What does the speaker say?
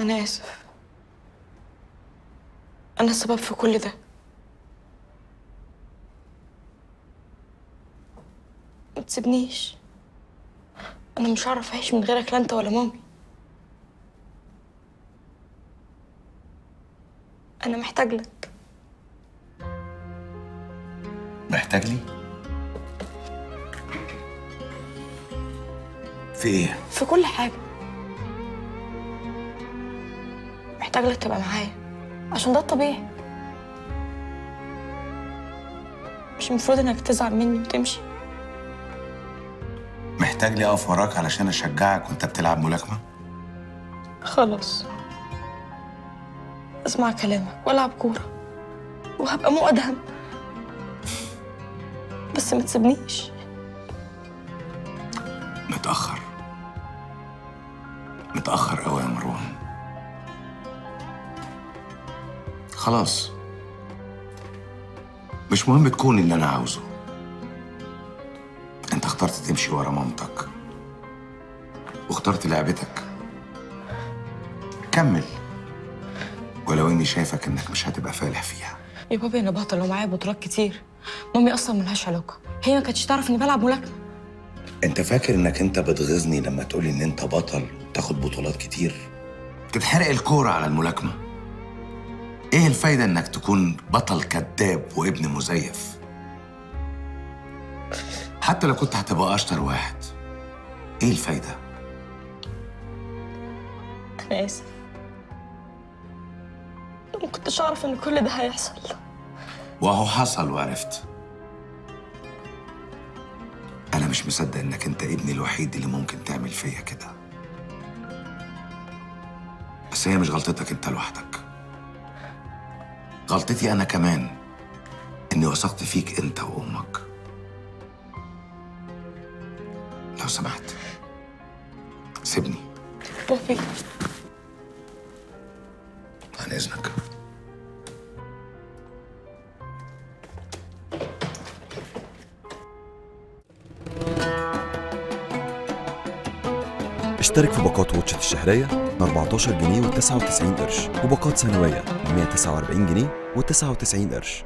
أنا آسف. أنا السبب في كل ده. ما تسيبنيش. أنا مش هعرف أعيش من غيرك لا أنت ولا مامي. أنا محتاج لك. محتاج لي؟ في إيه؟ في كل حاجة. محتاج لك تبقى معايا. عشان ده الطبيعي. مش المفروض إنك تزعل مني وتمشي. محتاج لي أقف وراك علشان أشجعك وأنت بتلعب ملاكمة؟ خلاص. اسمع كلامك والعب كورة. وهبقى مقدم بس ما تسيبنيش. متأخر. متأخر قوي خلاص. مش مهم تكون اللي أنا عاوزه. أنت اخترت تمشي ورا مامتك. واخترت لعبتك. كمل. ولو إني شايفك إنك مش هتبقى فالح فيها. يا بابا أنا بطل ومعايا بطولات كتير. مامي أصلا ملهاش علاقة. هي ما كانتش تعرف إني بلعب ملاكمة. أنت فاكر إنك أنت بتغيظني لما تقولي إن أنت بطل وتاخد بطولات كتير؟ تتحرق الكورة على الملاكمة. إيه الفايدة إنك تكون بطل كذاب وابن مزيف؟ حتى لو كنت هتبقى أشطر واحد إيه الفايدة؟ أنا آسف. ما كنتش أعرف إن كل ده هيحصل. وهو حصل وعرفت. أنا مش مصدق إنك أنت ابني الوحيد اللي ممكن تعمل فيا كده. بس هي مش غلطتك أنت لوحدك. غلطتي أنا كمان إني وثقت فيك أنت وأمك. لو سمحت سيبني. بابي عن إذنك. اشترك في باقات واتشت الشهرية ب 14 جنيه و99 قرش وباقات سنوية ب 149 جنيه و99 قرش.